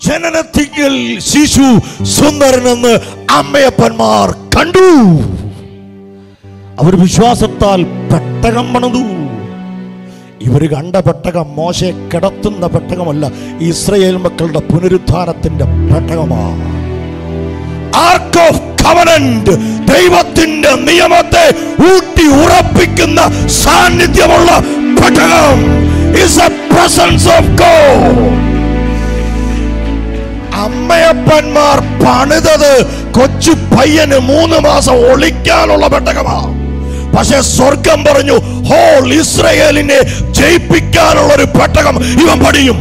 ജനനത്തിങ്കൽ ശിശു സുന്ദരനെന്ന് അമ്മയപ്പന്മാർ കണ്ടു. അവർ വിശ്വാസത്താൽ പെട്ടകം പണിതു. ഇവർ കണ്ട പെട്ടകം മോശെ കിടത്തുന്ന പെട്ടകമല്ല ഇസ്രയേൽ മക്കളുടെ പുനരുദ്ധാനത്തിന്റെ പെട്ടകമാണ് ആർക്ക് ഓഫ് ദൈവത്തിന്റെ നിയമത്തെ ഊട്ടി ഉറപ്പിക്കുന്ന സാന്നിധ്യമുള്ള പെട്ടകം is a presence of God അമ്മയപ്പന്മാർ പണിതത് കൊച്ചു പയ്യന് മൂന്ന് മാസം ഒളിക്കാനുള്ള പെട്ടകമാണ് പക്ഷെ സ്വർഗം പറഞ്ഞു ഹോൾ ഇസ്രയേലിനെ ജയിപ്പിക്കാനുള്ള ഒരു പെട്ടകം ഇവൻ പണിയും.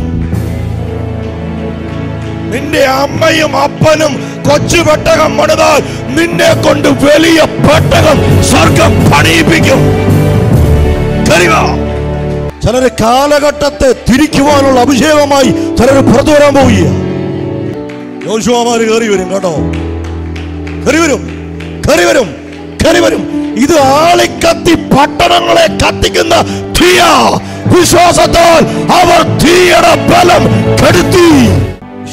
നിന്റെ അമ്മയും അപ്പനും കൊച്ചു പെട്ടകം പണിതാൽ നിന്നെ കൊണ്ട് വലിയ പെട്ടകം സ്വർഗം പണിയിപ്പിക്കും. ചിലര് കാലഘട്ടത്തെ തിരിക്കുവാനുള്ള അഭിഷേകമായി ചിലര് പുറത്തു വരാൻ പോവുകയാണ്. യോശുവാമാര് കയറി വരും കേട്ടോ. കയറി വരും. കയറി വരും. കയറി വരും. ഇത് ആളിക്കത്തി പട്ടണങ്ങളെ കത്തിക്കുന്ന തീയ. വിശ്വാസത്താൽ അവർ തീയുടെ ബലം കെടുത്തി.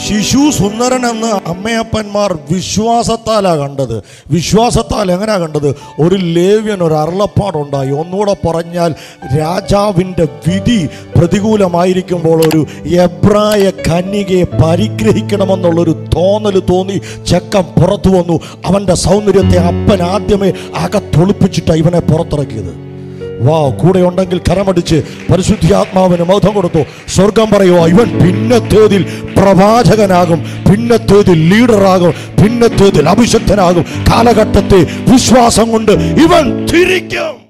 ശിശു സുന്ദരൻ എന്ന് അമ്മയപ്പന്മാർ വിശ്വാസത്താലാ കണ്ടത്. വിശ്വാസത്താൽ എങ്ങനെയാ കണ്ടത്? ഒരു ലേവ്യൻ ഒരു അരുളപ്പാടുണ്ടായി. ഒന്നുകൂടെ പറഞ്ഞാൽ രാജാവിന്റെ വിധി പ്രതികൂലമായിരിക്കുമ്പോൾ ഒരു എബ്രായ കന്യകയെ പരിഗ്രഹിക്കണമെന്നുള്ളൊരു തോന്നൽ തോന്നി ചെക്കൻ പുറത്തു വന്നു. അവന്റെ സൗന്ദര്യത്തെ അപ്പൻ ആദ്യമേ അകത്തൊളിപ്പിച്ചിട്ടാണ് ഇവനെ പുറത്തിറക്കിയത്. വാ കൂടെ ഉണ്ടെങ്കിൽ കരമടിച്ച് പരിശുദ്ധാത്മാവിന് മൗധം കൊടുത്തു. സ്വർഗം പറയോ ഇവൻ പിന്നത്തേതിൽ പ്രവാചകനാകും പിന്നത്തേതിൽ ലീഡറാകും പിന്നത്തേതിൽ അഭിഷക്തനാകും. കാലഘട്ടത്തെ വിശ്വാസം കൊണ്ട് ഇവൻ തിരിക്കും